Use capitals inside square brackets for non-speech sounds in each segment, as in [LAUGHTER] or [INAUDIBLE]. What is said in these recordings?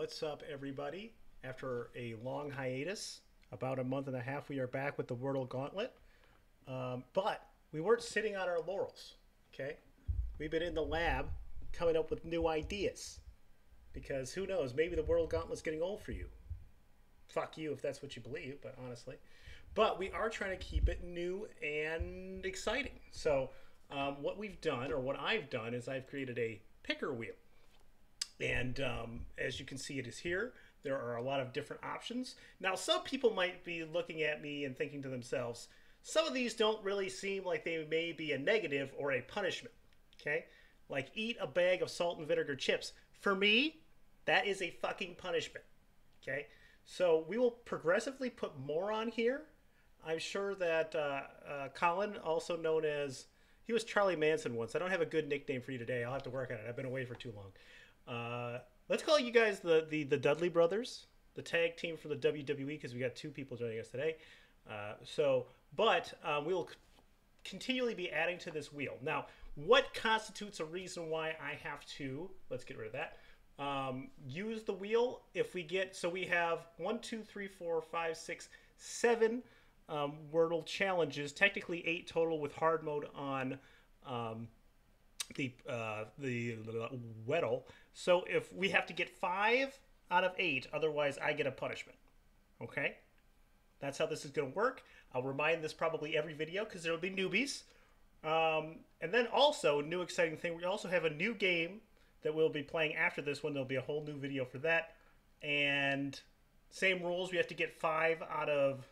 What's up, everybody? After a long hiatus, about a month and a half, we are back with the Wordle Gauntlet. Um, but we weren't sitting on our laurels, okay? We've been in the lab coming up with new ideas. Because who knows, maybe the Wordle Gauntlet's getting old for you. Fuck you if that's what you believe, but honestly. But we are trying to keep it new and exciting. So, um, what we've done, or what I've done, is I've created a picker wheel. And um, as you can see, it is here. There are a lot of different options. Now, some people might be looking at me and thinking to themselves, some of these don't really seem like they may be a negative or a punishment. Okay? Like eat a bag of salt and vinegar chips. For me, that is a fucking punishment. Okay? So we will progressively put more on here. I'm sure that uh, uh, Colin, also known as, he was Charlie Manson once. I don't have a good nickname for you today. I'll have to work on it. I've been away for too long. Uh, let's call you guys the, the, the Dudley Brothers, the tag team for the WWE, because we got two people joining us today. Uh, so, but um, we will c- continually be adding to this wheel. Now, what constitutes a reason why I have to, let's get rid of that, um, use the wheel if we get, so we have one, two, three, four, five, six, seven um, Wordle challenges, technically eight total with hard mode on um, the uh, the Weddle. So if we have to get five out of eight, otherwise I get a punishment. Okay, that's how this is going to work. I'll remind this probably every video because there will be newbies. Um, and then also, new exciting thing, we also have a new game that we'll be playing after this one. There'll be a whole new video for that. And same rules. We have to get five out of.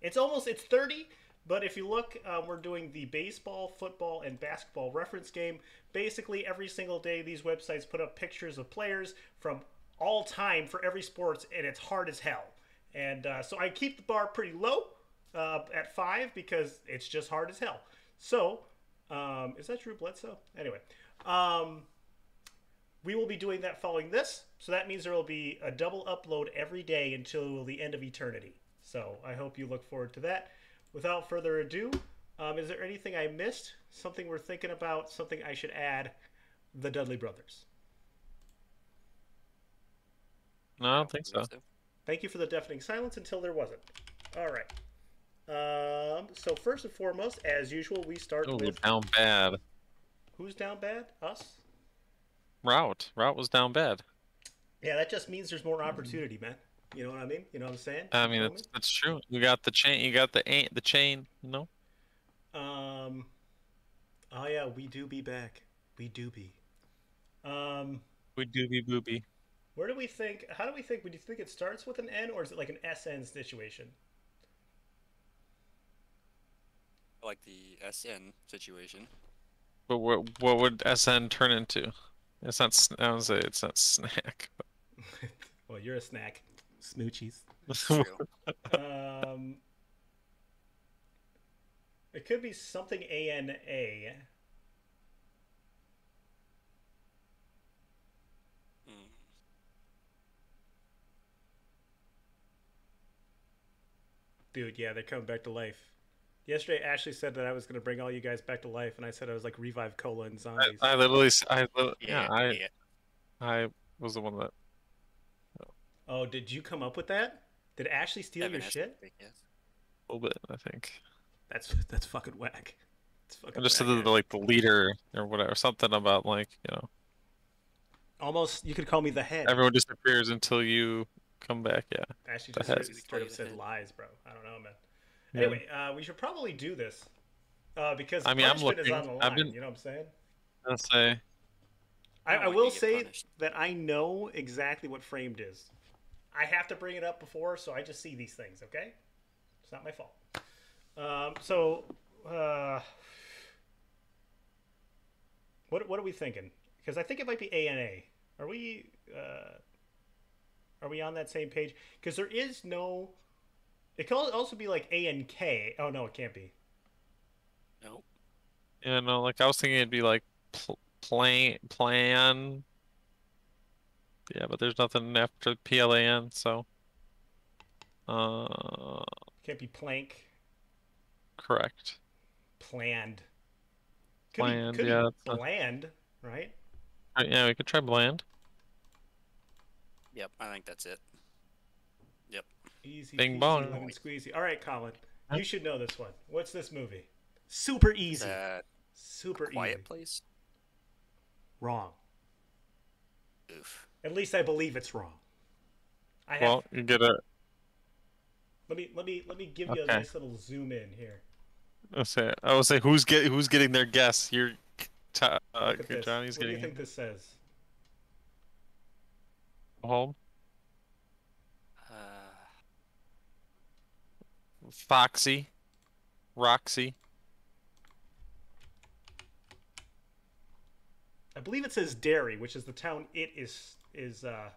It's almost it's thirty, but if you look, uh, we're doing the baseball, football, and basketball reference game. Basically, every single day, these websites put up pictures of players from all time for every sports, and it's hard as hell. And uh, so I keep the bar pretty low uh, at five because it's just hard as hell. So, um, is that Drew Bledsoe? Anyway, um, we will be doing that following this. So that means there will be a double upload every day until the end of eternity. So I hope you look forward to that. Without further ado, um, is there anything I missed? Something we're thinking about? Something I should add? The Dudley Brothers. No, I don't think so. Thank you for the deafening silence until there wasn't. All right. Um, so first and foremost, as usual, we start Oh, with down bad. who's down bad? Us. Route. Route was down bad. Yeah, that just means there's more opportunity, man. You know what I mean? You know what I'm saying? I mean, You know that's that's true. You got the chain. You got the ain't the chain. You know. what I mean? Um. Oh yeah, we do be back. We do be. Um. We do be booby. Where do we think? How do we think? Would you think it starts with an N or is it like an SN situation? like the SN situation. But what what would SN turn into? It's not. sn- I would say it's not [LAUGHS] snack. [LAUGHS] well, you're a snack. Smoochies. Um. It could be something A N A. Dude, yeah, they're coming back to life. Yesterday, Ashley said that I was going to bring all you guys back to life, and I said I was like revive cola and I, zombies. I literally. s- I lit- yeah. I yeah. I was the one that. Oh, did you come up with that? Did Ashley steal Evan your shit? to pick. A little bit. I think. That's [LAUGHS] that's fucking whack. It's fucking I just said whack, that man. like the leader or whatever. Something about like you know Almost, you could call me the head. everyone disappears until you come back. Yeah. Ashley the just head. straight, straight up said Yeah. lies, bro. I don't know, man. Yeah. Anyway, uh, we should probably do this uh, because I mean, I'm punishment is looking. on the line. I've been- You know what I'm saying? Let's say. I, don't I will you to get say punished. that I know exactly what framed is. I have to bring it up before, so I just see these things. Okay, it's not my fault. Um, so, uh, what what are we thinking? Because I think it might be A and A. Are we uh, are we on that same page? Because there is no. It can also be like A and K. Oh no, it can't be. No. Yeah, no, like I was thinking it'd be like pl- plan plan. Yeah, but there's nothing after PLAN, so. Uh, Can't be plank. correct. Planned. Could Planned, be, could yeah, be that's a- bland, right? Right, yeah, we could try bland. Yep, I think that's it. Yep. Easy. Bing peasy, bong. lemon squeezy. All right, Colin. Huh? You should know this one. What's this movie? Super easy. That Super quiet easy. place. Wrong. Oof. At least I believe it's wrong. I have. Well, you get a. let me let me let me give you a nice little zoom in here. I'll say. I will say who's get who's getting their guess. You're. T- uh, Look at this. Johnny's what do you think this says? home. Uh, Foxy. Roxy. I believe it says Derry, which is the town it is is uh,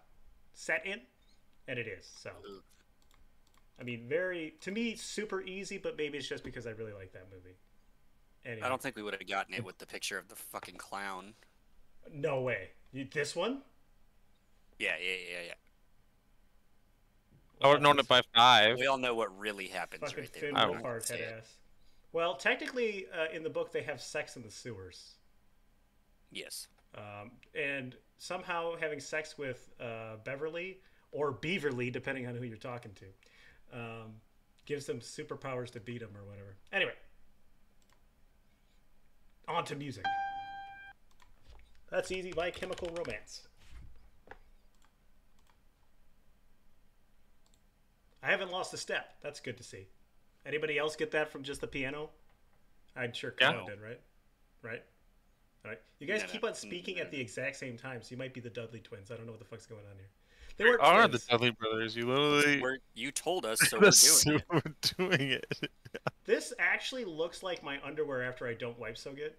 set in, and it is. So, I mean, very to me super easy, but maybe it's just because I really like that movie. Anyway, I don't think we would have gotten it with the picture of the fucking clown. no way. You, this one? Yeah, yeah, yeah, yeah. I would have known it by five. We all know what really happens Fucking right there. Finn We I don't Wolfhard have to say head ass. Well, technically, uh, in the book, they have sex in the sewers. Yes. Um, and somehow having sex with uh, Beverly or Beaverly, depending on who you're talking to, um, gives them superpowers to beat them or whatever. Anyway, on to music. That's easy by Chemical Romance. I haven't lost a step. That's good to see. Anybody else get that from just the piano? I'm sure Yeah. Colin did, right? Right? All right. You guys No, no. keep on speaking at the exact same time, so you might be the Dudley twins. I don't know what the fuck's going on here. They weren't Are the. Dudley brothers? You literally. We're, you told us, so [LAUGHS] we're doing it. we're doing it. [LAUGHS] This actually looks like my underwear after I don't wipe so good,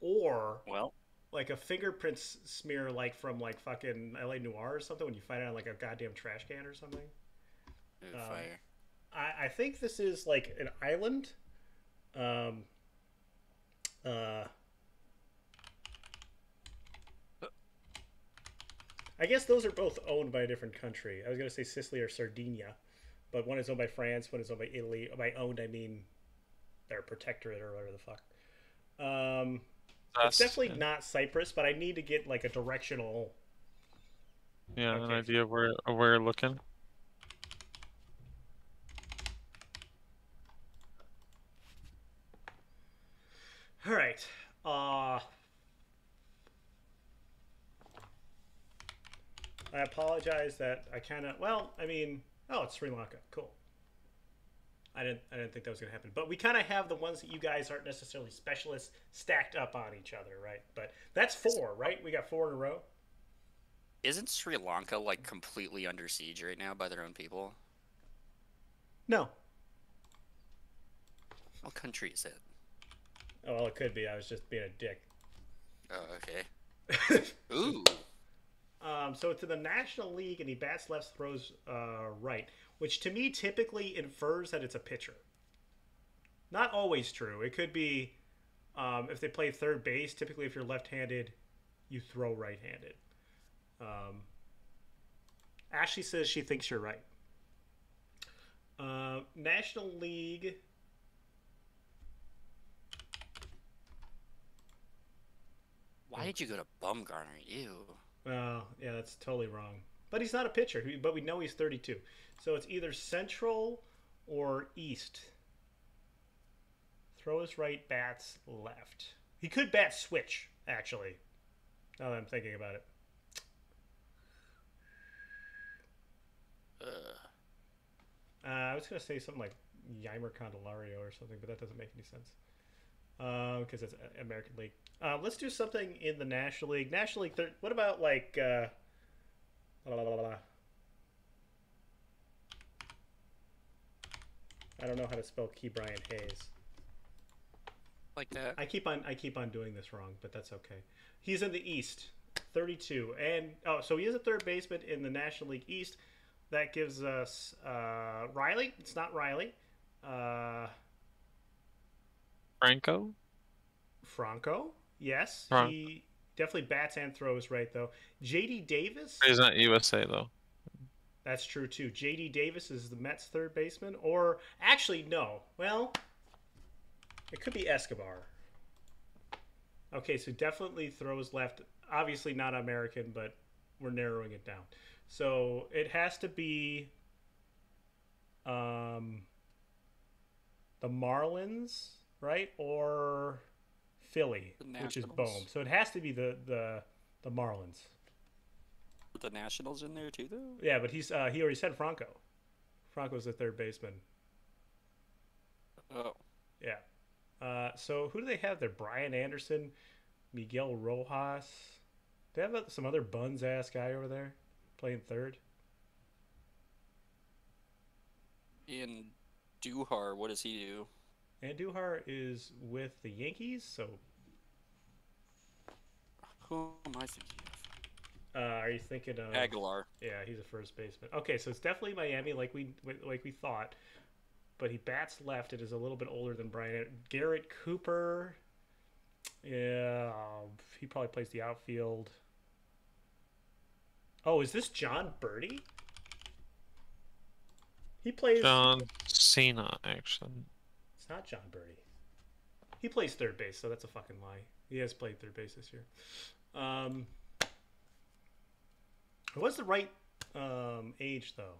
or Well, like a fingerprint smear, like from like fucking L.A. Noire or something, when you find it on like a goddamn trash can or something. ooh, Um, fire. I, I think this is like an island. Um. Uh. I guess those are both owned by a different country. I was gonna say Sicily or Sardinia, but one is owned by France, one is owned by Italy. By owned, I mean their protectorate or whatever the fuck. Um, it's definitely yeah. not Cyprus, but I need to get like a directional. Yeah, an Okay. idea of where of where you're looking. All right. Uh, I apologize that I kind of. Well, I mean, oh, it's Sri Lanka. Cool. I didn't. I didn't think that was gonna happen. But we kind of have the ones that you guys aren't necessarily specialists stacked up on each other, right? But that's four, right? We got four in a row. Isn't Sri Lanka like completely under siege right now by their own people? No. What country is it? Oh well, it could be. I was just being a dick. Oh, okay. [LAUGHS] So to the National League, and he bats left, throws uh, right, which to me typically infers that it's a pitcher. Not always true. It could be um, if they play third base. Typically, if you're left-handed, you throw right-handed. Um, Ashley says she thinks you're right. Uh, National League. Why did you go to Bumgarner? Ew. Oh, yeah, that's totally wrong. But he's not a pitcher, but we know he's 32. So it's either central or east. Throws right, bats left. He could bat switch, actually. Now that I'm thinking about it. Uh, I was going to say something like Jeimer Candelario or something, but that doesn't make any sense. Because it's American League. Uh, let's do something in the National League. National League. Thir- what about like? Uh, la, la, la, la, la. I don't know how to spell Ke'Bryan Hayes. Like that. I keep on I keep on doing this wrong, but that's okay. He's in the East, 32, and oh, so he is a third baseman in the National League East. That gives us uh, Riley. It's not Riley. Uh, Franco. Franco. Yes, Fran- he definitely bats and throws right though. J.D. Davis. He's not USA though. That's true too. J.D. Davis is the Mets' third baseman, or actually no. Well, it could be Escobar. Okay, so definitely throws left. Obviously not American, but we're narrowing it down. So it has to be um, the Marlins, right, or Philly, which is. Bohm. So it has to be the the the Marlins. The Nationals in there too, though. Yeah, but he's uh, he already said Franco. Franco's the third baseman. Oh, Yeah. Uh, so who do they have there? Brian Anderson, Miguel Rojas. They have uh, some other buns ass guy over there playing third. and Duhar, what does he do? And Duhar is with the Yankees, so Who am I thinking uh, are you thinking of? of? Aguilar. Yeah, he's a first baseman. Okay, so it's definitely Miami, like we like we thought, but he bats left and is a little bit older than Brian. Garrett Cooper, yeah, he probably plays the outfield. Oh, is this Jon Berti? He plays. John Cena, actually. It's not Jon Berti. He plays third base, so that's a fucking lie. He has played third base this year. Um, what's the right um, age though?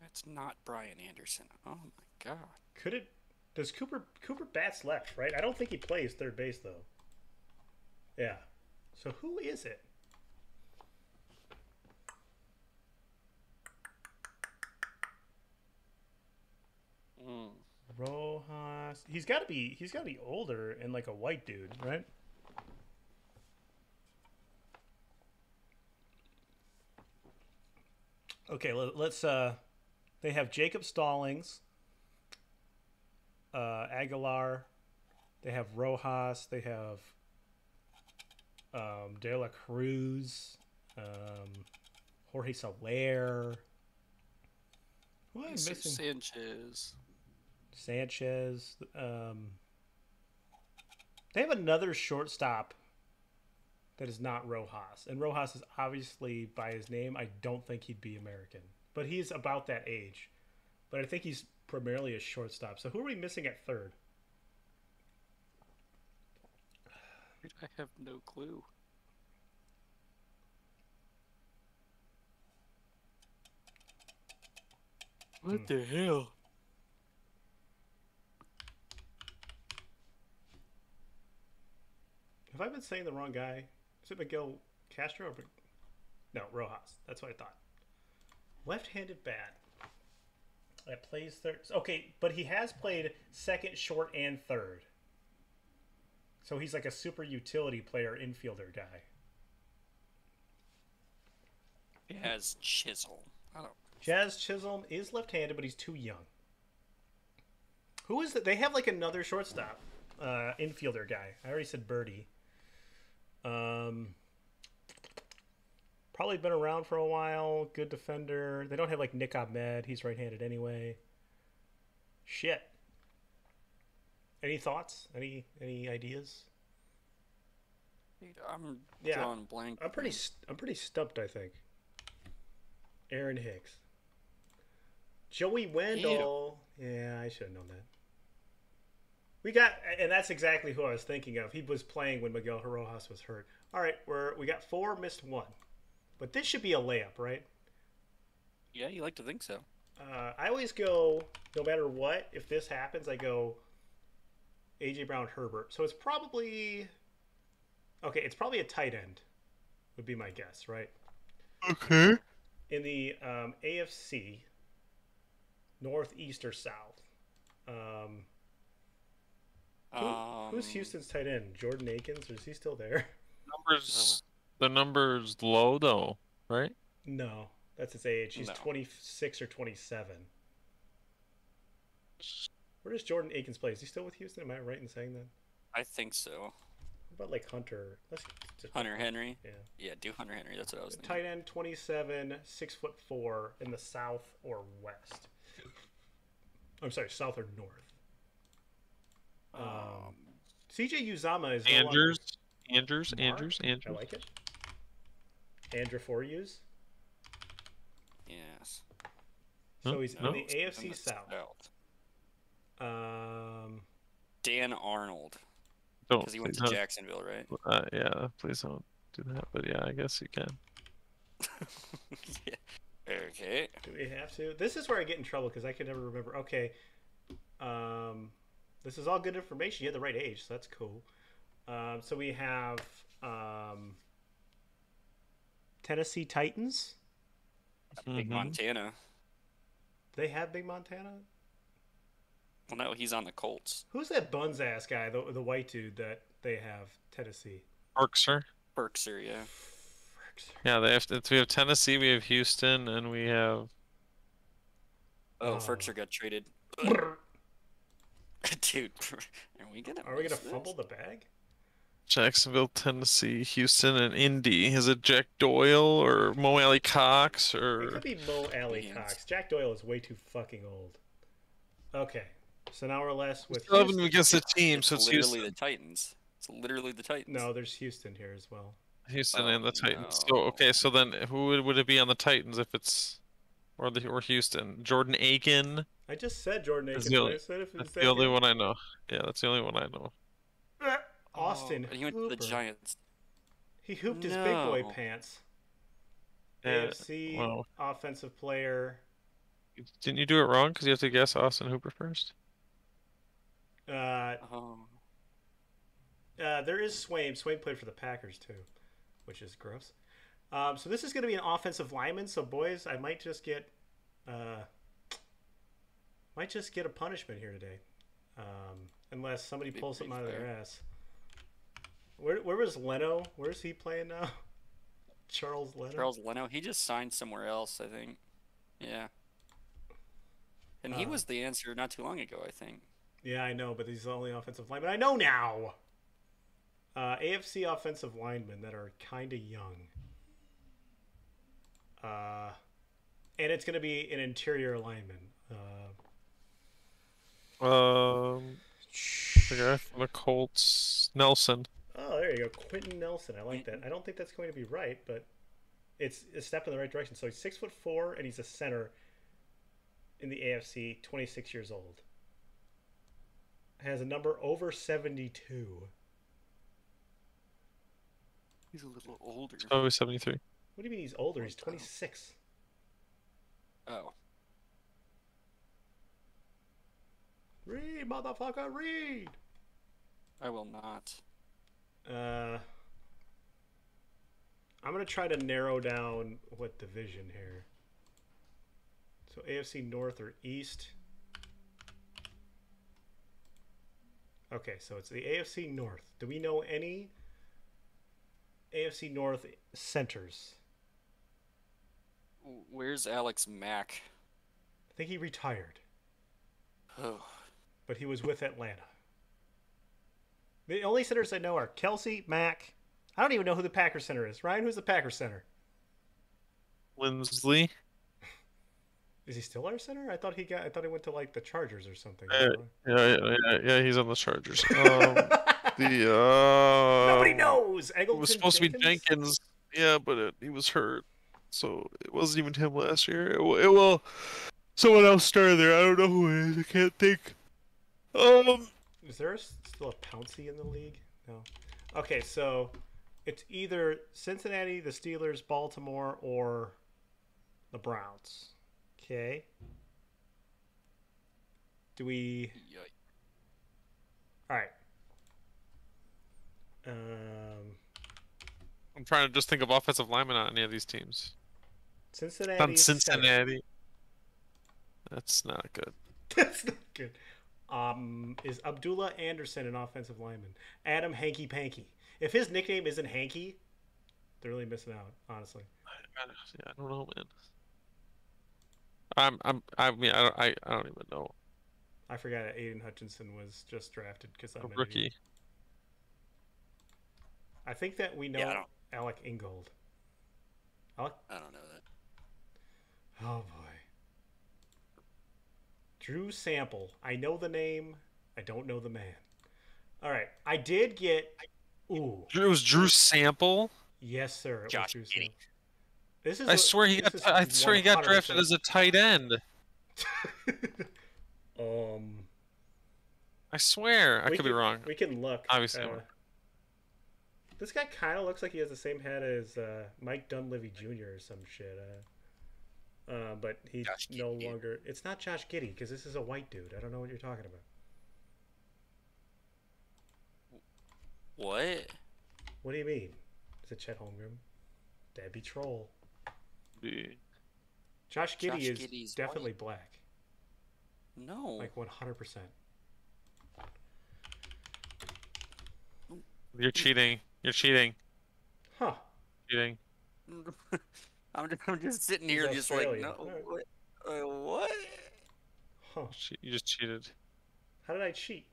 That's not Brian Anderson. Oh my god. Could it? Does Cooper Cooper bats left, right? I don't think he plays third base though. Yeah. So who is it? Mm. Rojas. He's got to be. He's got to be older and like a white dude, right? Okay, let, let's. uh They have Jacob Stallings, uh, Aguilar. They have Rojas. They have um, De La Cruz, um, Jorge Soler. Who am I missing? Sanchez. Sanchez. Um, they have another shortstop that is not Rojas, and Rojas is obviously by his name. I don't think he'd be American, but he's about that age. But I think he's primarily a shortstop. So who are we missing at third? I have no clue. What Hmm. the hell? Have I been saying the wrong guy? Is it Miguel Castro? Or... No, Rojas. That's what I thought. Left-handed bat. That plays third. Okay, but he has played second, short, and third. So he's like a super utility player, infielder guy. He has Chisholm. I don't. Jazz Chisholm is left-handed, but he's too young. Who is it? They have like another shortstop, uh, infielder guy. I already said Berti. Um, probably been around for a while. Good defender. They don't have like Nick Ahmed. He's right-handed anyway. Shit. Any thoughts? Any any ideas? I'm Yeah, drawing blank. I'm pretty st- I'm pretty stumped. I think. Aaron Hicks. Joey Wendle. Yeah, I should have known that. We got, and that's exactly who I was thinking of. He was playing when Miguel Rojas was hurt. All right, we're we got four, missed one, but this should be a layup, right? Yeah, you like to think so. Uh, I always go, no matter what. If this happens, I go AJ Brown, Herbert. So it's probably okay. It's probably a tight end, would be my guess, right? Okay. in the um, AFC, Northeast or South. Um, who- Um, who's Houston's tight end? Jordan Akins, or is he still there? Numbers. The number's low though, right? No, that's his age. He's No. 26 or 27. Where does Jordan Akins play? Is he still with Houston? Am I right in saying that? I think so. What about like Hunter? Let's just- Hunter Henry. Yeah. Yeah, do Hunter Henry. That's what I was thinking. Tight end, 27, six foot four in the South or West. I'm sorry, South or North. Um, CJ Uzomah is no longer- Andrews. Andrews. Mark? Andrews. I like it. Andrew for use. yes. So Huh? he's No. in the In AFC the South. Um, Dan Arnold, Don't. because he went to don't. Jacksonville, right? Uh, yeah. Please don't. do that, but yeah, I guess you can. [LAUGHS] yeah. Okay. Do we have to? This is where I get in trouble because I can never remember. Okay. Um, this is all good information. You had the right age, so that's cool. Um, so we have um, Tennessee Titans. Big Mhm. Montana. Do they have Big Montana? Well, no, he's on the Colts. Who's that buns ass guy, the, the white dude that they have? Tennessee. Berkshire. Berkshire, yeah. Yeah, they have. To, We have Tennessee, we have Houston, and we have. Oh, Oh. Berkshire got traded. [SNIFFS] [SNIFFS] [LAUGHS] Dude, [LAUGHS] are we gonna? Are we gonna this? fumble the bag? Jacksonville, Tennessee, Houston, and Indy. Is it Jack Doyle or Mo Alie-Cox or? It or could be Mo Alie-Cox. Jack Doyle is way too fucking old. Okay, so now we're less with. still haven't Houston. against the team? It's So it's literally Houston, the Titans. It's literally the Titans. No, there's Houston here as well. Houston, Oh, and the oh, Titans. So okay, so then who would, would it be on the Titans if it's or the or Houston? Jordan Aiken. I just said Jordan That's Akins. the only- I said if That's the only one I know. Yeah, that's the only one I know. Oh, Austin. and he went to the Giants. He hooped his big boy pants. Yeah, AFC well. offensive player. Didn't you do it wrong? Because you have to guess Austin Hooper first. Uh, Oh, uh, there is Swain. Swain played for the Packers too, which is gross. Um, so this is going to be an offensive lineman. So boys, I might just get, uh, might just get a punishment here today, um, unless somebody Be pulls something out of their ass. Where where was Leno? Where's he playing now? [LAUGHS] Charles Leno. Charles Leno. He just signed somewhere else, I think. Yeah. And he Uh. was the answer not too long ago, I think. Yeah, I know, but he's the only offensive lineman I know now. Uh, AFC offensive linemen that are kind of young. Uh, and it's going to be an interior lineman. Uh, Um, the guy from the Colts, Nelson. oh, there you go. Quenton Nelson. I like that. I don't think that's going to be right, but it's a step in the right direction. So he's six foot four, and he's a center in the AFC, 26 years old. Has a number over 72. He's a little older. Oh, he's 73. What do you mean he's older? He's 26. Oh. Read, motherfucker, read. I will not. Uh, I'm gonna try to narrow down what division here. So AFC North or East. Okay, so it's the AFC North. Do we know any AFC North centers? Where's Alex Mack? I think he retired, Oh. But he was with Atlanta. The only centers I know are Kelce, Mack. I don't even know who the Packers center is. Ryan, who's the Packers center? Linsley. Is he still our center? I thought he got. I thought he went to like the Chargers or something. Uh, Yeah, yeah, yeah, yeah, he's on the Chargers. [LAUGHS] Um, the uh, Nobody knows. It was supposed to be Jenkins? Jenkins. Yeah, but it, he was hurt, so it wasn't even him last year. It, it will. Someone else started there. I don't know who it is. I can't think. Um, Is there s- still a Pouncey in the league? No. Okay, so it's either Cincinnati, the Steelers, Baltimore, or the Browns. Okay. Do we? Yikes. All right. Um, I'm trying to just think of offensive linemen on any of these teams. Cincinnati. On center. Cincinnati. That's not good. [LAUGHS] That's not good. Um, is Abdullah Anderson an offensive lineman? Adam Hanky Panky. If his nickname isn't Hanky, they're really missing out. Honestly. I- Yeah, I don't know, man. I'm, I'm, I mean, I don't, I, I don't even know. I forgot that Aidan Hutchinson was just drafted because I'm A an rookie. idiot. I think that we know Yeah, Alec Ingold. Alec? I don't know that. Oh boy. Drew Sample. I know the name. I don't know the man. All right. I did get. Ooh. It was Drew Sample. Yes, sir. It was Josh Drew Sample. This is. I swear he got. I swear he got 100% drafted as a tight end. [LAUGHS] um. I swear. I could be wrong. We can look. Obviously, uh, This guy kind of looks like he has the same head as uh, Mike Dunleavy Jr. or some shit. Uh, uh, but he's Josh no Giddey. longer. It's not Josh Giddey because this is a white dude. I don't know what you're talking about. What? What do you mean? Is it Chet Holmgren? Debbie Troll. Be- Josh Giddey Josh is Giddey's definitely black, No. like 100. percent You're cheating. You're cheating. Huh? Cheating. [LAUGHS] I'm just, I'm just sitting here, just like, no, what? Uh, what? Huh? You just cheated. How did I cheat?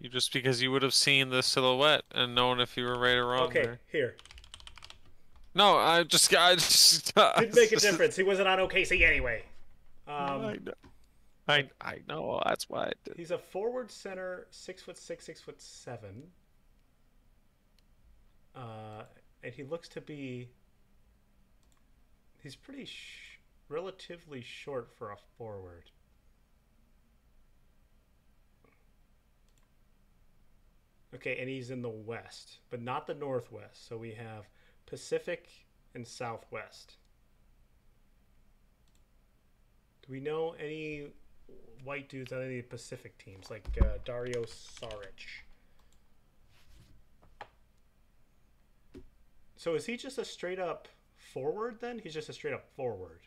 You just because you would have seen the silhouette and known if you were right or wrong. Okay, there. here. No, I just I just [LAUGHS] Didn't make a difference. He wasn't on OKC anyway. I Um, know. I I know. That's why I did. he's a forward center, six foot six, six foot seven. Uh, and he looks to be. He's pretty sh- relatively short for a forward. Okay, and he's in the west, but not the northwest. So we have Pacific and Southwest. Do we know any white dudes on any Pacific teams, like uh, Dario Saric? So is he just a straight up forward then? He's just a straight up forward.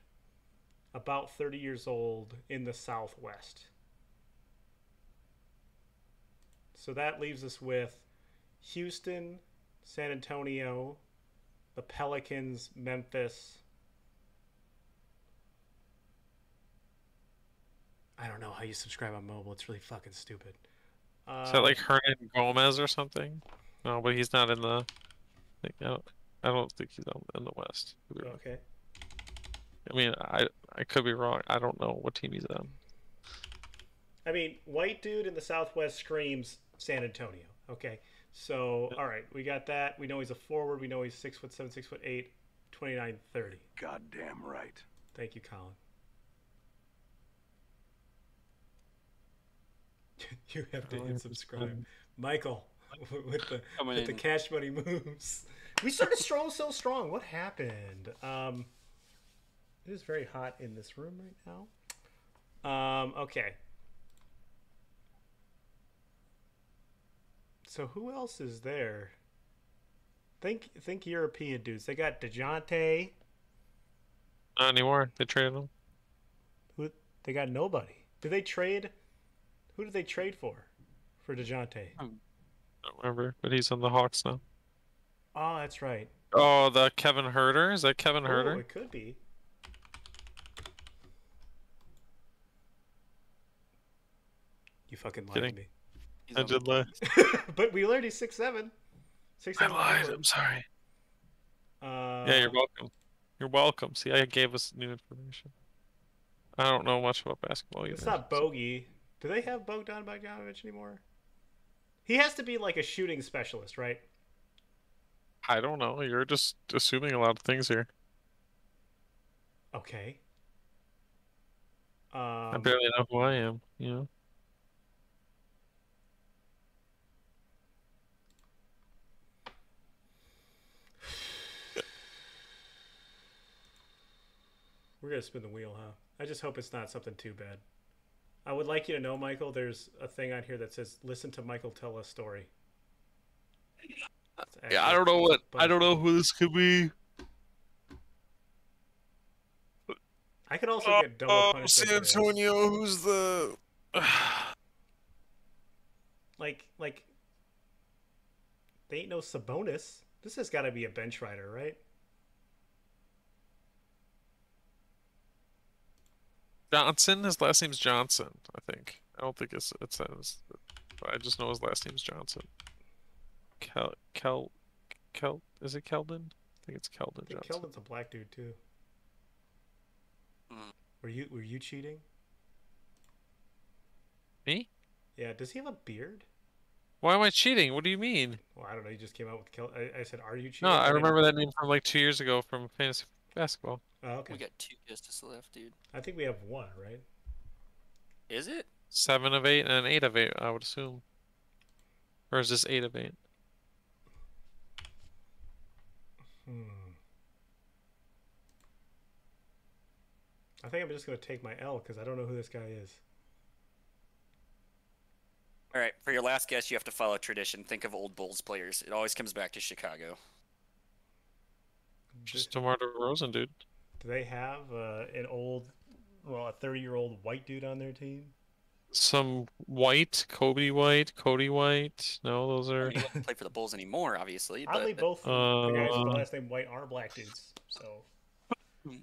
About 30 years old in the Southwest. So that leaves us with Houston, San Antonio, the Pelicans, Memphis. I don't know how you subscribe on mobile. It's really fucking stupid. Is that Um, like Hernangomez or something? No, but he's not in the. Think, I don't. Think he's on, in the West. Could be wrong. okay. I mean, I I could be wrong. I don't know what team he's on. I mean, white dude in the Southwest screams San Antonio. Okay. So, all right, we got that. We know he's a forward. We know he's six foot seven, six foot eight, 29, 30. Goddamn right. Thank you, Colin. [LAUGHS] you have to hit subscribe. [LAUGHS] Michael, [LAUGHS] with the with the cash money moves. We started strong so strong. What happened? Um, it is very hot in this room right now. Um, okay. So who else is there? Think think European dudes. They got Dejounte. Not anymore. They traded him. Who they got nobody. Did they trade? Who did they trade for? For Dejounte. I don't remember, but he's on the Hawks now. Oh, that's right. Oh, the Kevin Huerter? Is that Kevin Oh, Huerter? it could be. You fucking lied Kidding. to me. He's I on did lie. [LAUGHS] But we learned he's six seven. Six I lied. forward. I'm sorry. Uh, Yeah, you're welcome. You're welcome. See, I gave us new information. I don't know much about basketball either. It's not Bogey. Do they have Bogdan Bogdanovic anymore? He has to be like a shooting specialist, right? I don't know. You're just assuming a lot of things here. Okay. I Um, barely know who I am. You know. We're gonna spin the wheel, huh? I just hope it's not something too bad. I would like you to know, Michael. There's a thing on here that says, "Listen to Michael tell a story." It's Yeah, I don't know what. I don't know who this could be. I could also oh, get double Oh, punishment. San. Antonio. Who's the? [SIGHS] Like, like, they ain't no Sabonis. This has got to be a bench rider, right? Johnson. His last name's Johnson. I think. I don't think it's it says. But I just know his last name's Johnson. Kel Kel Kel. Is it Keldon? I think it's Keldon I think Johnson. Keldon's a black dude too. Hmm. Were you were you cheating? Me? Yeah. Does he have a beard? Why am I cheating? What do you mean? Well, I don't know. You just came out with Kel. I, I said, "Are you cheating?" No, I remember that name from like two years ago from fantasy basketball. Oh, okay. We got two justice left, dude. I think we have one, right? Is it? Seven of eight and an eight of eight, I would assume. Or is this eight of eight? Hmm. I think I'm just gonna take my L because I don't know who this guy is. All right, for your last guess, you have to follow tradition. Think of old Bulls players. It always comes back to Chicago. Just DeMar DeRozan, dude. Do they have uh, an old, well, a 30 year old white dude on their team? Some White, Coby White, Cody White. No, those are. mean, he doesn't play for the Bulls anymore, obviously. But Oddly, both the guys with the Uh, last name White are black dudes. So [LAUGHS]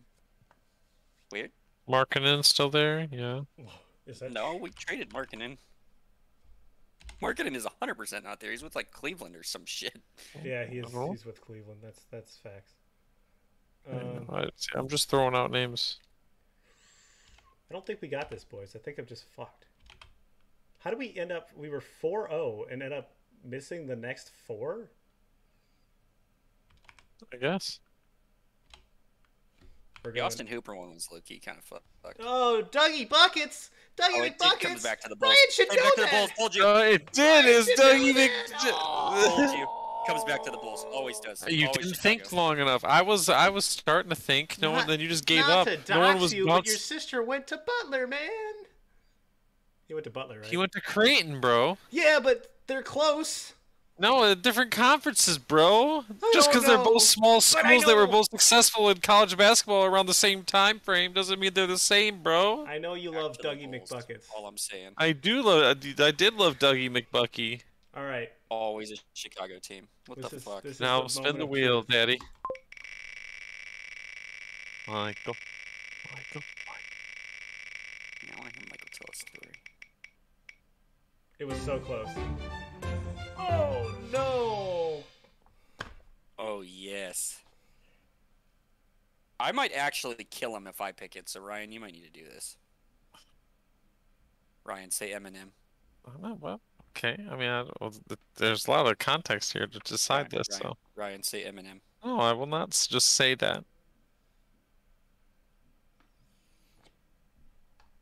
weird. Markkanen still there? Yeah. [SIGHS] is that No, we traded Markkanen. Markkanen is 100% not there. He's with like Cleveland or some shit. Yeah, he is. No. He's with Cleveland. That's that's facts. Um, I, I'm just throwing out names. I don't think we got this, boys. I think I'm just fucked. How do we end up? We were 4-0 and end up missing the next four. I guess. We're The going- Austin Hooper one was low key kind of fucked. Oh, Dougie buckets! Dougie Oh, it did buckets! comes back to the Bulls. Ryan should Comes know back to the. Bulls. Told you. Uh, it did. Ryan Is should Dougie know Mc... Told you. Comes back to the Bulls. Always does. You Always didn't Chicago. think long enough. I was I was starting to think. No one. Then you just gave Not up. to No one was. you, but your sister went to Butler, man. He went to Butler, right? He went to Creighton, bro. Yeah, but they're close. No, uh, different conferences, bro. Just because they're both small schools that were both successful in college basketball around the same time frame doesn't mean they're the same, bro. I know you Back love to Dougie Bulls, McBuckets. All I'm saying. I do love. I did- love Dougie McBucky. All right. Always a Chicago team. What This the is, fuck? Now the spin the of wheel, truth. Daddy. Michael. Michael. Now I want to hear Michael tell a story. It was so close. Oh no! Oh yes. I might actually kill him if I pick it. So Ryan, you might need to do this. Ryan, say Eminem. I don't know, well, okay. I mean, I, well, there's a lot of context here to decide Ryan, this, Ryan, so. Ryan, say Eminem. No, I will not just say that.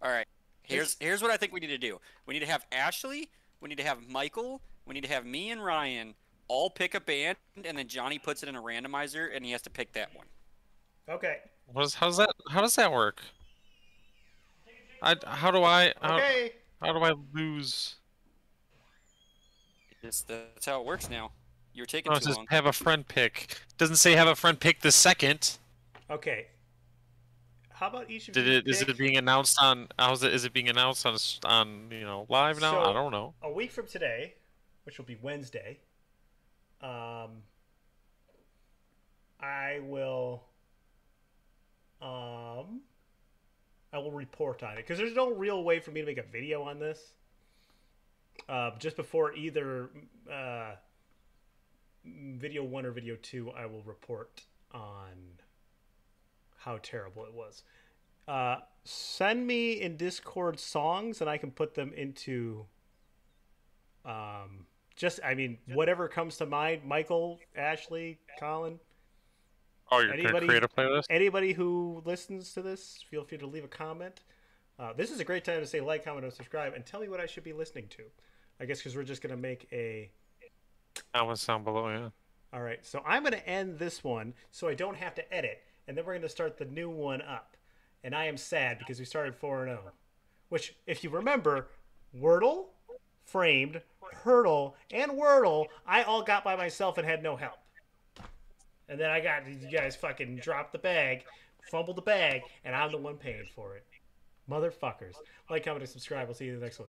All right. Here's here's what I think we need to do. We need to have Ashley. We need to have Michael. We need to have me and Ryan all pick a band, and then Johnny puts it in a randomizer, and he has to pick that one. Okay. What is, how does that? How does that work? I. How do I? How, Okay. how do I lose? It's, that's how it works now. You're taking No, it too says long. have a friend pick. Doesn't say have a friend pick the second. Okay. How about each of Did you it? Is pick it being announced on? How's it? Is it being announced on? On you know live now? So- I don't know. a week from today, which will be Wednesday? Um, I will. Um, I will report on it because there's no real way for me to make a video on this. Uh, just before either uh, video one or video two, I will report on how terrible it was. Uh, send me in Discord songs, and I can put them into. Um, just I mean, whatever comes to mind. Michael, Ashley, Colin, Oh, you're anybody- create a playlist? anybody who listens to this, feel free to leave a comment. Uh, this is a great time to say like, comment, and subscribe, and tell me what I should be listening to. I guess because we're just gonna make a. Comments down below. Yeah. All right, so I'm gonna end this one so I don't have to edit, and then we're gonna start the new one up. And I am sad because we started four and zero, which, if you remember, Wordle, Framed, Heardle, and Worldle, I all got by myself and had no help. And then I got you guys fucking dropped the bag, fumbled the bag, and I'm the one paying for it. Motherfuckers. Like, comment, and subscribe. We'll see you in the next one.